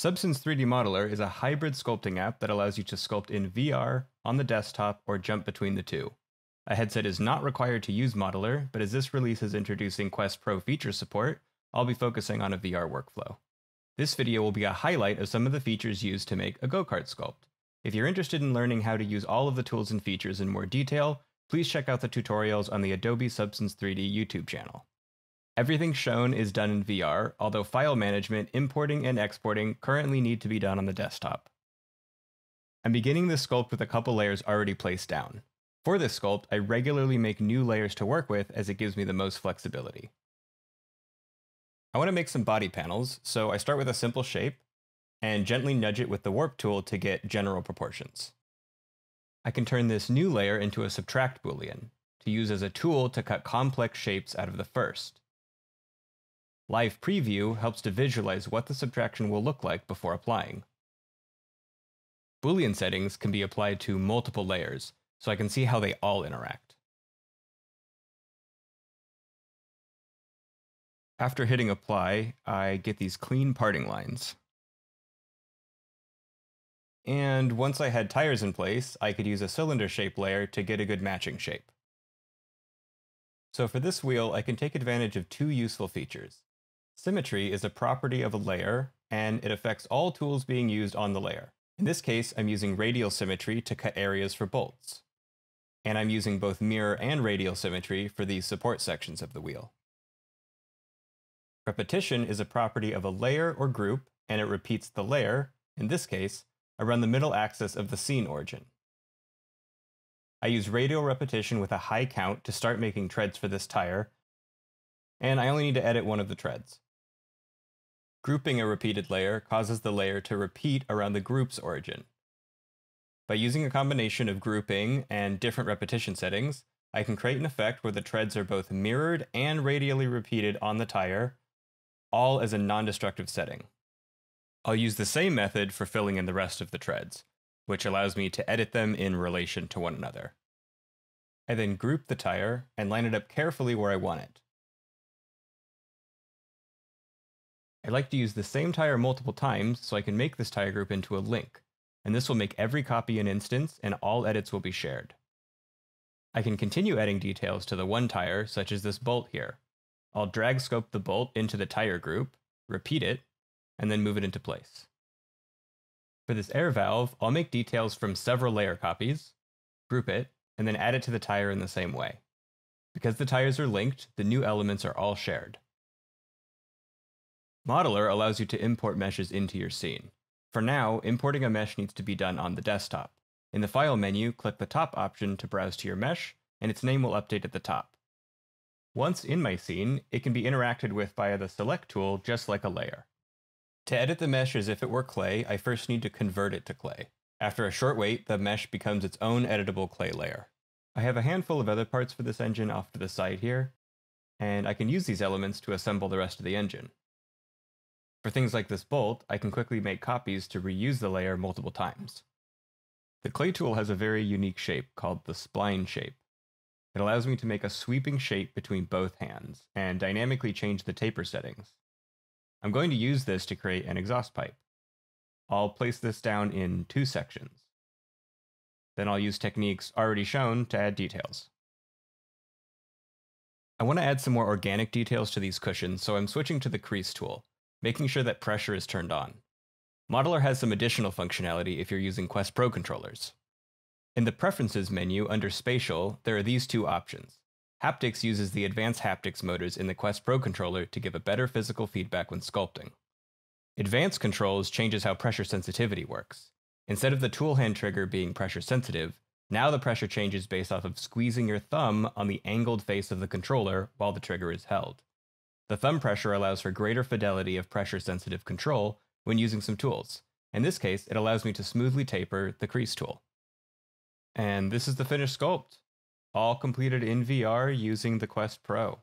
Substance 3D Modeler is a hybrid sculpting app that allows you to sculpt in VR, on the desktop, or jump between the two. A headset is not required to use Modeler, but as this release is introducing Quest Pro feature support, I'll be focusing on a VR workflow. This video will be a highlight of some of the features used to make a go-kart sculpt. If you're interested in learning how to use all of the tools and features in more detail, please check out the tutorials on the Adobe Substance 3D YouTube channel. Everything shown is done in VR, although file management, importing, and exporting currently need to be done on the desktop. I'm beginning this sculpt with a couple layers already placed down. For this sculpt, I regularly make new layers to work with as it gives me the most flexibility. I want to make some body panels, so I start with a simple shape and gently nudge it with the warp tool to get general proportions. I can turn this new layer into a subtract boolean to use as a tool to cut complex shapes out of the first. Live Preview helps to visualize what the subtraction will look like before applying. Boolean settings can be applied to multiple layers, so I can see how they all interact. After hitting apply, I get these clean parting lines. And once I had tires in place, I could use a cylinder shape layer to get a good matching shape. So for this wheel, I can take advantage of two useful features. Symmetry is a property of a layer, and it affects all tools being used on the layer. In this case, I'm using radial symmetry to cut areas for bolts. And I'm using both mirror and radial symmetry for these support sections of the wheel. Repetition is a property of a layer or group, and it repeats the layer, in this case, around the middle axis of the scene origin. I use radial repetition with a high count to start making treads for this tire, and I only need to edit one of the treads. Grouping a repeated layer causes the layer to repeat around the group's origin. By using a combination of grouping and different repetition settings, I can create an effect where the treads are both mirrored and radially repeated on the tire, all as a non-destructive setting. I'll use the same method for filling in the rest of the treads, which allows me to edit them in relation to one another. I then group the tire and line it up carefully where I want it. I like to use the same tire multiple times so I can make this tire group into a link, and this will make every copy an instance and all edits will be shared. I can continue adding details to the one tire, such as this bolt here. I'll drag scope the bolt into the tire group, repeat it, and then move it into place. For this air valve, I'll make details from several layer copies, group it, and then add it to the tire in the same way. Because the tires are linked, the new elements are all shared. Modeler allows you to import meshes into your scene. For now, importing a mesh needs to be done on the desktop. In the File menu, click the top option to browse to your mesh, and its name will update at the top. Once in my scene, it can be interacted with via the Select tool just like a layer. To edit the mesh as if it were clay, I first need to convert it to clay. After a short wait, the mesh becomes its own editable clay layer. I have a handful of other parts for this engine off to the side here, and I can use these elements to assemble the rest of the engine. For things like this bolt, I can quickly make copies to reuse the layer multiple times. The clay tool has a very unique shape called the spline shape. It allows me to make a sweeping shape between both hands and dynamically change the taper settings. I'm going to use this to create an exhaust pipe. I'll place this down in two sections. Then I'll use techniques already shown to add details. I want to add some more organic details to these cushions, so I'm switching to the crease tool making sure that pressure is turned on. Modeler has some additional functionality if you're using Quest Pro controllers. In the Preferences menu under Spatial, there are these two options. Haptics uses the advanced haptics motors in the Quest Pro controller to give a better physical feedback when sculpting. Advanced Controls changes how pressure sensitivity works. Instead of the tool hand trigger being pressure sensitive, now the pressure changes based off of squeezing your thumb on the angled face of the controller while the trigger is held. The thumb pressure allows for greater fidelity of pressure-sensitive control when using some tools. In this case, it allows me to smoothly taper the crease tool. And this is the finished sculpt, all completed in VR using the Quest Pro.